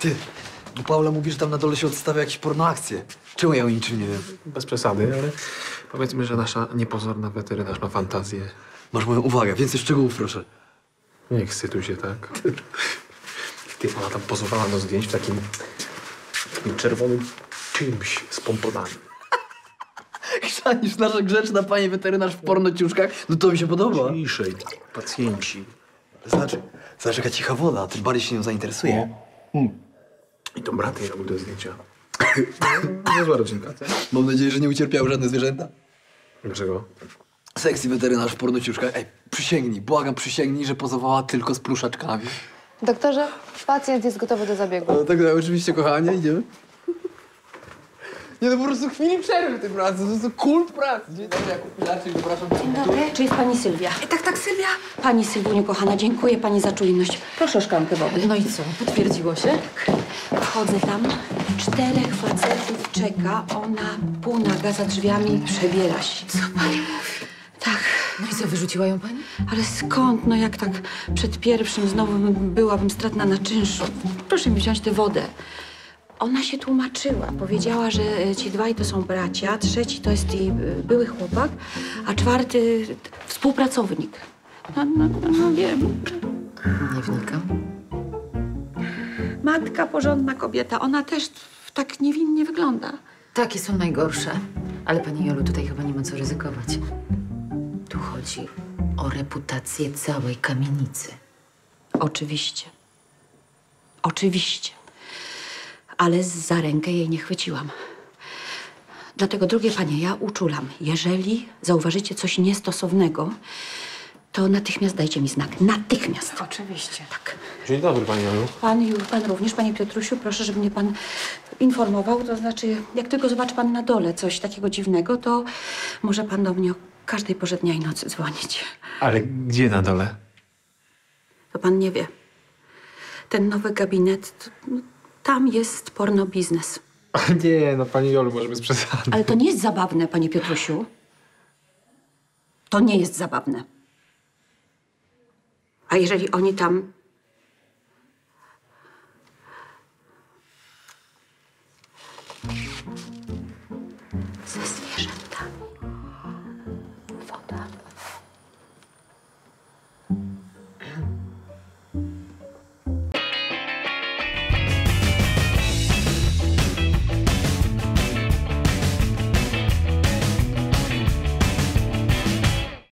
Ty, bo Paula mówi, że tam na dole się odstawia jakieś pornoakcje. Czemu ja o niczym nie wiem? Bez przesady, ale powiedzmy, że nasza niepozorna weterynarz ma fantazję. Masz moją uwagę, więcej szczegółów proszę. Nie ekscytuj się tak. Ty, ona tam pozowała do zdjęć w takim, takim czerwonym czymś z pomponami. Chrzanisz nasza grzeczna pani weterynarz w pornociuszkach? No to mi się podoba. Ciszej, pacjenci. Znaczy, znaczy jaka cicha woda, tym bardziej się nią zainteresuje. I to brat jej robił te zdjęcia. Niezła rodzinka? Mam nadzieję, że nie ucierpiały żadne zwierzęta. Dlaczego? Sexy weterynarz w pornociuszkach. Ej, przysięgnij, błagam, przysięgnij, że pozowała tylko z pluszaczkami. Doktorze, pacjent jest gotowy do zabiegu. No tak, tak, oczywiście, kochanie, idziemy. Nie no, po prostu chwili przerwy w tej pracy, to jest kult pracy. Dzień dobry, Jakub Pilarczyk, zapraszam. Dobry, czy jest pani Sylwia? Tak, tak, Sylwia. Pani Sylwuniu, kochana, dziękuję pani za czujność. Proszę o szklankę wody. No i co? Potwierdziło się? Wchodzę tam, czterech facetów czeka, ona półnaga za drzwiami przebiera się. Co pani mówi? Tak, No i co, wyrzuciła ją pani? ale skąd? No jak tak przed pierwszym znowu bym- byłabym stratna na czynszu. Proszę mi wziąć tę wodę. Ona się tłumaczyła. Powiedziała, że e, ci dwaj to są bracia, trzeci to jest jej e, były chłopak, a czwarty współpracownik. No, no, no, no wiem. Nie wnikam. Matka, porządna kobieta, ona też tak niewinnie wygląda. Takie są najgorsze. Ale pani Jolu, tutaj chyba nie ma co ryzykować. Tu chodzi o reputację całej kamienicy. Oczywiście. Oczywiście. Ale za rękę jej nie chwyciłam. Dlatego, drogie panie, ja uczulam. Jeżeli zauważycie coś niestosownego, to natychmiast dajcie mi znak. Natychmiast. Oczywiście. Tak. Dzień dobry, pani Jolu. Pan, Ju- pan również, panie Piotrusiu, proszę, żeby mnie pan informował. To znaczy, jak tylko zobaczy pan na dole coś takiego dziwnego, to może pan do mnie o każdej porze dnia i nocy dzwonić. Ale gdzie na dole? To pan nie wie. Ten nowy gabinet, to, no, tam jest porno biznes. Nie, no pani Jolu, może być przesady. Ale to nie jest zabawne, panie Piotrusiu. To nie jest zabawne. A jeżeli oni tam...